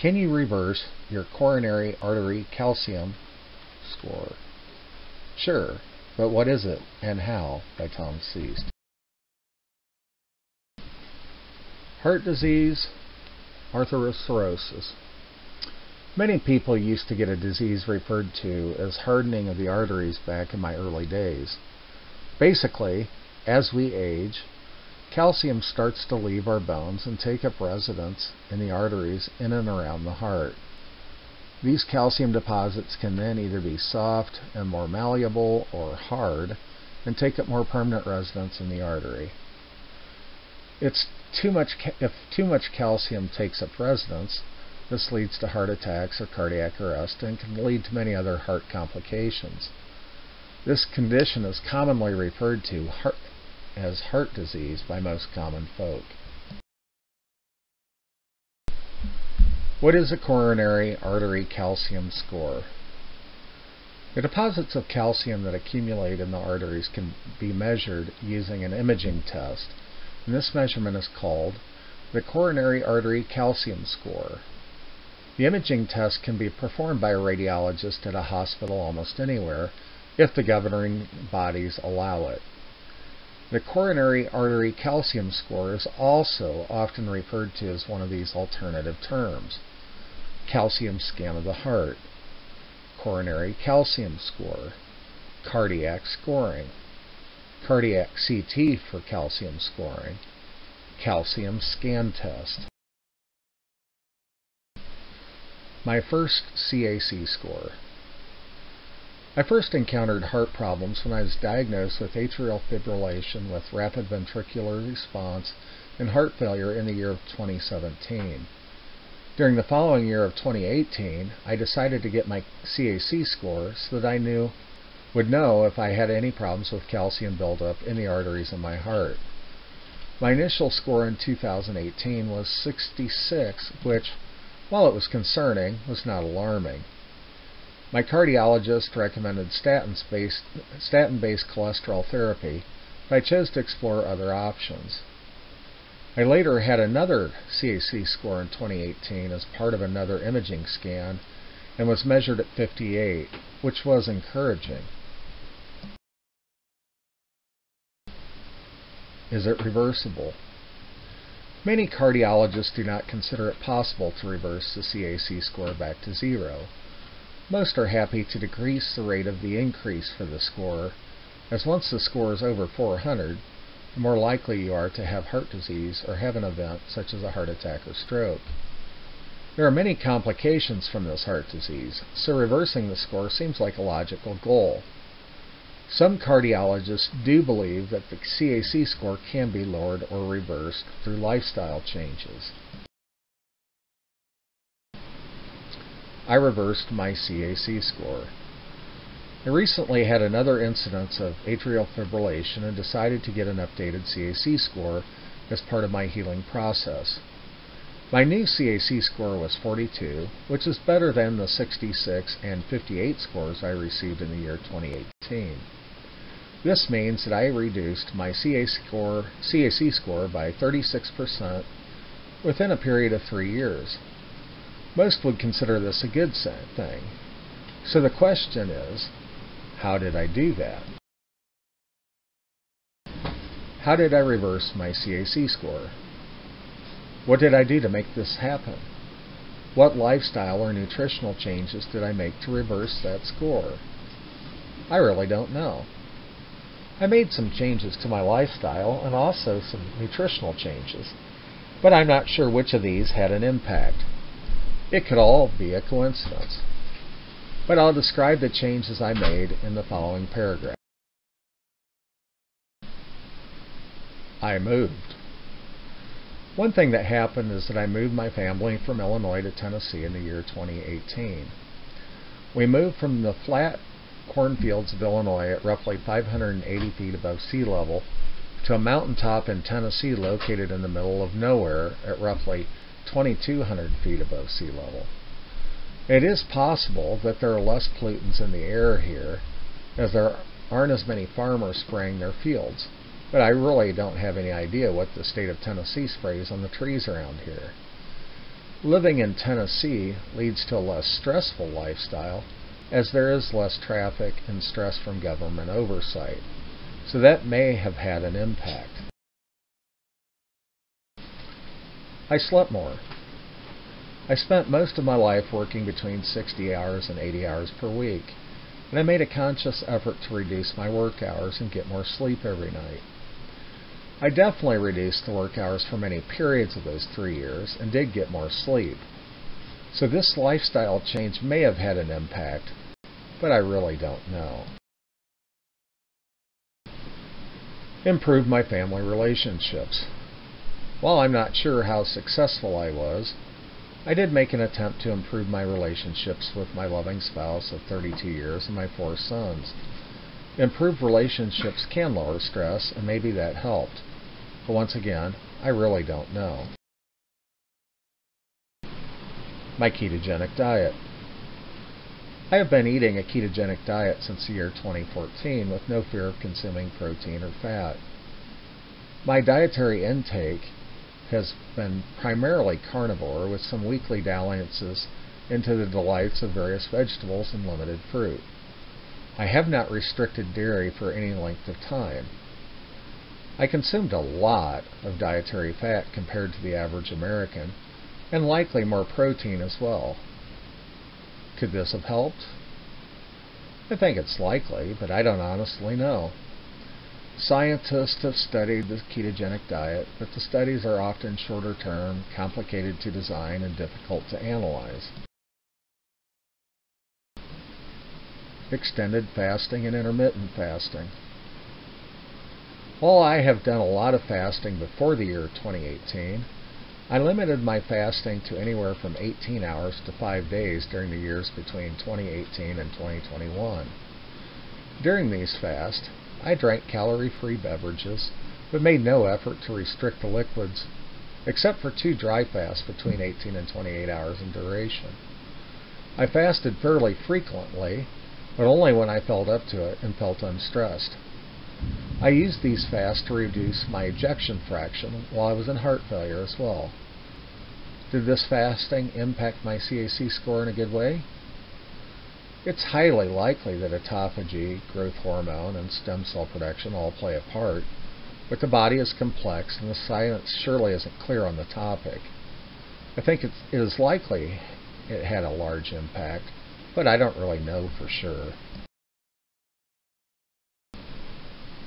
Can you reverse your coronary artery calcium score? Sure, but what is it and how? By Tom Seest. Heart disease, atherosclerosis. Many people used to get a disease referred to as hardening of the arteries back in my early days. Basically, as we age, calcium starts to leave our bones and take up residence in the arteries in and around the heart. These calcium deposits can then either be soft and more malleable or hard and take up more permanent residence in the artery. It's too much if too much calcium takes up residence, this leads to heart attacks or cardiac arrest and can lead to many other heart complications. This condition is commonly referred to heart, as heart disease by most common folk. What is a coronary artery calcium score? The deposits of calcium that accumulate in the arteries can be measured using an imaging test, and this measurement is called the coronary artery calcium score. The imaging test can be performed by a radiologist at a hospital almost anywhere if the governing bodies allow it. The coronary artery calcium score is also often referred to as one of these alternative terms. Calcium scan of the heart, coronary calcium score, cardiac scoring, cardiac CT for calcium scoring, calcium scan test. My first CAC score. I first encountered heart problems when I was diagnosed with atrial fibrillation with rapid ventricular response and heart failure in the year of 2017. During the following year of 2018, I decided to get my CAC score so that I knew would know if I had any problems with calcium buildup in the arteries in my heart. My initial score in 2018 was 66, which while it was concerning, was not alarming. My cardiologist recommended statin-based statin cholesterol therapy, but I chose to explore other options. I later had another CAC score in 2018 as part of another imaging scan and was measured at 58, which was encouraging. Is it reversible? Many cardiologists do not consider it possible to reverse the CAC score back to zero. Most are happy to decrease the rate of the increase for the score, as once the score is over 400, the more likely you are to have heart disease or have an event such as a heart attack or stroke. There are many complications from this heart disease, so reversing the score seems like a logical goal. Some cardiologists do believe that the CAC score can be lowered or reversed through lifestyle changes. I reversed my CAC score. I recently had another incidence of atrial fibrillation and decided to get an updated CAC score as part of my healing process. My new CAC score was 42, which is better than the 66 and 58 scores I received in the year 2018. This means that I reduced my CAC score, CAC score by 36% within a period of three years. Most would consider this a good thing. So the question is, how did I do that? How did I reverse my CAC score? What did I do to make this happen? What lifestyle or nutritional changes did I make to reverse that score? I really don't know. I made some changes to my lifestyle and also some nutritional changes, but I'm not sure which of these had an impact. It could all be a coincidence. But I'll describe the changes I made in the following paragraph. I moved. One thing that happened is that I moved my family from Illinois to Tennessee in the year 2018. We moved from the flat cornfields of Illinois at roughly 580 feet above sea level to a mountaintop in Tennessee located in the middle of nowhere at roughly 2,200 feet above sea level. It is possible that there are less pollutants in the air here as there aren't as many farmers spraying their fields, but I really don't have any idea what the state of Tennessee sprays on the trees around here. Living in Tennessee leads to a less stressful lifestyle as there is less traffic and stress from government oversight. So that may have had an impact. I slept more. I spent most of my life working between 60 hours and 80 hours per week, and I made a conscious effort to reduce my work hours and get more sleep every night. I definitely reduced the work hours for many periods of those three years and did get more sleep. So this lifestyle change may have had an impact, but I really don't know. Improve my family relationships. While I'm not sure how successful I was, I did make an attempt to improve my relationships with my loving spouse of 32 years and my four sons. Improved relationships can lower stress, and maybe that helped. But once again, I really don't know. My ketogenic diet. I have been eating a ketogenic diet since the year 2014 with no fear of consuming protein or fat. My dietary intake has been primarily carnivore with some weekly dalliances into the delights of various vegetables and limited fruit. I have not restricted dairy for any length of time. I consumed a lot of dietary fat compared to the average American, and likely more protein as well. Could this have helped? I think it's likely, but I don't honestly know. Scientists have studied the ketogenic diet, but the studies are often shorter term, complicated to design, and difficult to analyze. Extended fasting and intermittent fasting. While I have done a lot of fasting before the year 2018, I limited my fasting to anywhere from 18 hours to 5 days during the years between 2018 and 2021. During these fasts, I drank calorie-free beverages, but made no effort to restrict the liquids, except for two dry fasts between 18 and 28 hours in duration. I fasted fairly frequently, but only when I felt up to it and felt unstressed. I used these fasts to reduce my ejection fraction while I was in heart failure as well. Did this fasting impact my CAC score in a good way? It's highly likely that autophagy, growth hormone, and stem cell production all play a part, but the body is complex and the science surely isn't clear on the topic. I think it is likely it had a large impact, but I don't really know for sure.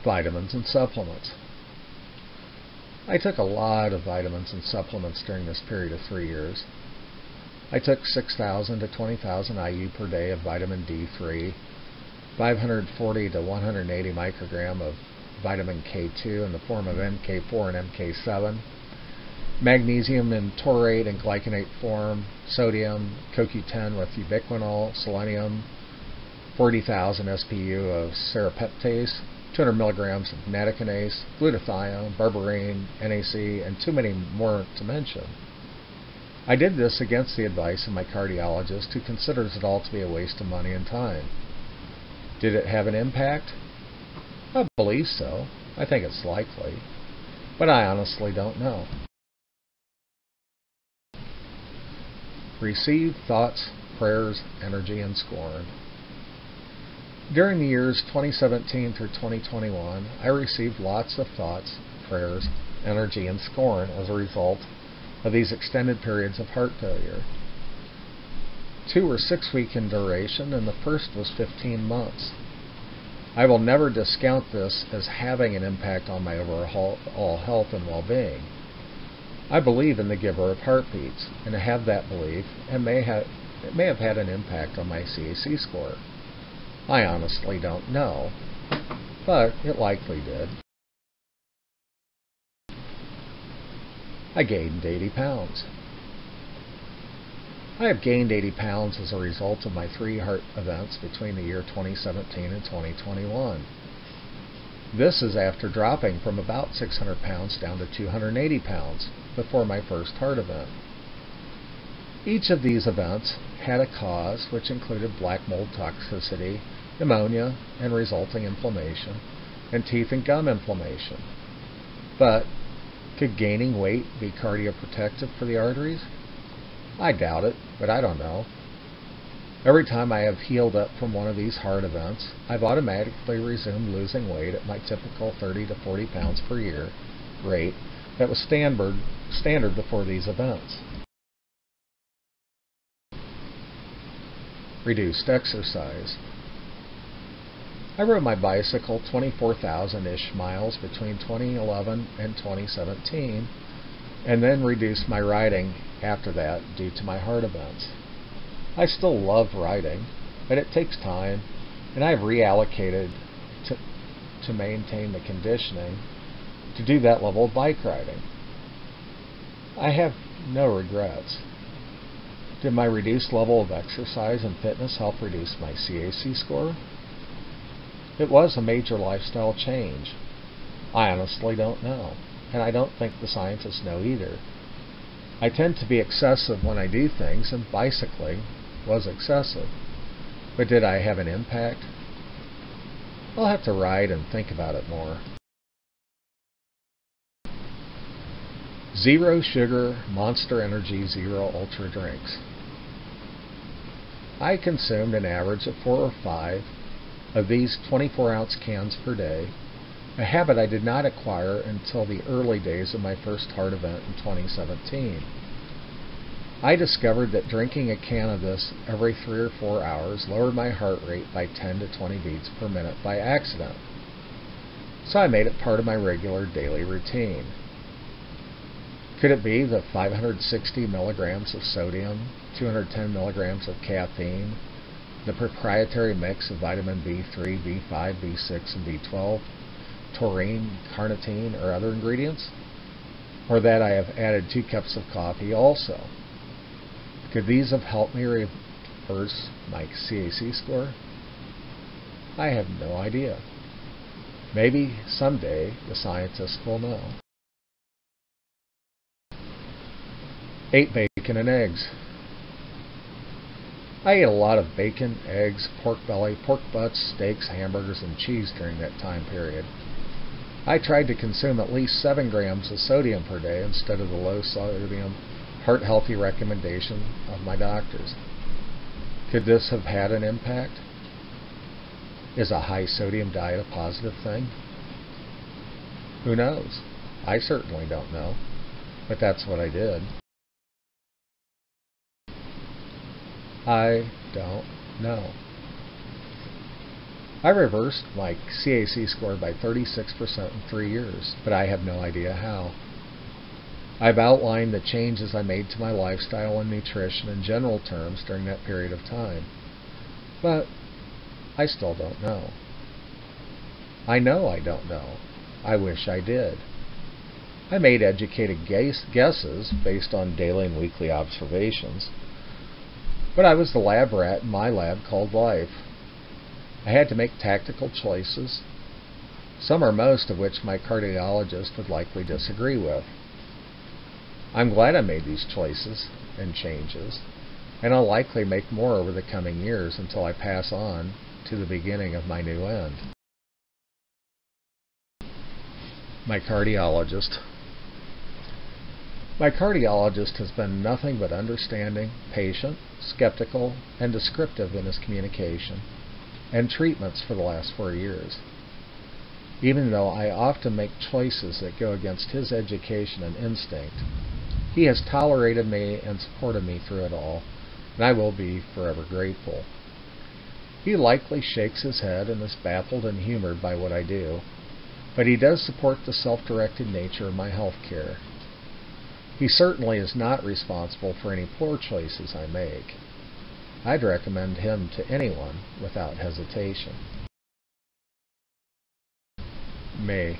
vitamins and supplements. I took a lot of vitamins and supplements during this period of three years. I took 6,000 to 20,000 IU per day of vitamin D3, 540 to 180 microgram of vitamin K2 in the form of MK4 and MK7, magnesium in taurate and glycinate form, sodium, CoQ10 with ubiquinol, selenium, 40,000 SPU of serrapeptase, 200 milligrams of nattokinase, glutathione, berberine, NAC, and too many more to mention. I did this against the advice of my cardiologist, who considers it all to be a waste of money and time. Did it have an impact? I believe so. I think it's likely. But I honestly don't know. Receive thoughts, prayers, energy, and scorn. During the years 2017 through 2021, I received lots of thoughts, prayers, energy, and scorn as a result of these extended periods of heart failure. Two were six week in duration, and the first was 15 months. I will never discount this as having an impact on my overall health and well being. I believe in the giver of heartbeats, and I have that belief, and may have, it may have had an impact on my CAC score. I honestly don't know, but it likely did. I gained 80 pounds. I have gained 80 pounds as a result of my three heart events between the year 2017 and 2021. This is after dropping from about 600 pounds down to 280 pounds before my first heart event. Each of these events had a cause which included black mold toxicity, pneumonia and resulting inflammation, and teeth and gum inflammation. But could gaining weight be cardioprotective for the arteries? I doubt it, but I don't know. Every time I have healed up from one of these heart events, I've automatically resumed losing weight at my typical 30 to 40 pounds per year rate that was standard, standard before these events. Reduced exercise. I rode my bicycle 24,000-ish miles between 2011 and 2017 and then reduced my riding after that due to my heart events. I still love riding, but it takes time, and I've reallocated to, to maintain the conditioning to do that level of bike riding. I have no regrets. Did my reduced level of exercise and fitness help reduce my CAC score? It was a major lifestyle change. I honestly don't know, and I don't think the scientists know either. I tend to be excessive when I do things, and bicycling was excessive. But did I have an impact? I'll have to ride and think about it more. Zero sugar Monster Energy Zero Ultra drinks. I consumed an average of four or five of these 24 ounce cans per day, a habit I did not acquire until the early days of my first heart event in 2017. I discovered that drinking a can of this every three or four hours lowered my heart rate by 10 to 20 beats per minute by accident. So I made it part of my regular daily routine. Could it be the 560 milligrams of sodium, 210 milligrams of caffeine, the proprietary mix of vitamin B3, B5, B6, and B12, taurine, carnitine, or other ingredients? Or that I have added two cups of coffee also? Could these have helped me reverse my CAC score? I have no idea. Maybe someday the scientists will know. Ate bacon and eggs. I ate a lot of bacon, eggs, pork belly, pork butts, steaks, hamburgers, and cheese during that time period. I tried to consume at least 7 grams of sodium per day instead of the low sodium heart healthy recommendation of my doctors. Could this have had an impact? Is a high sodium diet a positive thing? Who knows? I certainly don't know, but that's what I did. I don't know. I reversed my CAC score by 36% in three years, but I have no idea how. I've outlined the changes I made to my lifestyle and nutrition in general terms during that period of time. But I still don't know. I know I don't know. I wish I did. I made educated guesses based on daily and weekly observations. But I was the lab rat in my lab called life. I had to make tactical choices, some or most of which my cardiologist would likely disagree with. I'm glad I made these choices and changes, and I'll likely make more over the coming years until I pass on to the beginning of my new end. My cardiologist. My cardiologist has been nothing but understanding, patient, skeptical, and descriptive in his communication and treatments for the last four years. Even though I often make choices that go against his education and instinct, he has tolerated me and supported me through it all, and I will be forever grateful. He likely shakes his head and is baffled and humored by what I do, but he does support the self-directed nature of my health care. He certainly is not responsible for any poor choices I make. I'd recommend him to anyone without hesitation. May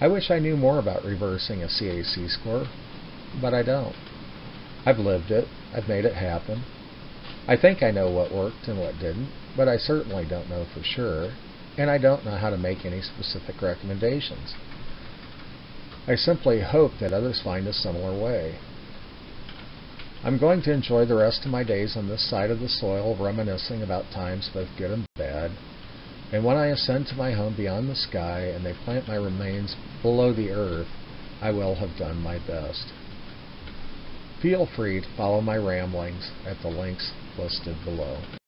I wish I knew more about reversing a CAC score, but I don't. I've lived it. I've made it happen. I think I know what worked and what didn't, but I certainly don't know for sure, and I don't know how to make any specific recommendations. I simply hope that others find a similar way. I'm going to enjoy the rest of my days on this side of the soil reminiscing about times both good and bad, and when I ascend to my home beyond the sky, and they plant my remains below the earth, I will have done my best. Feel free to follow my ramblings at the links listed below.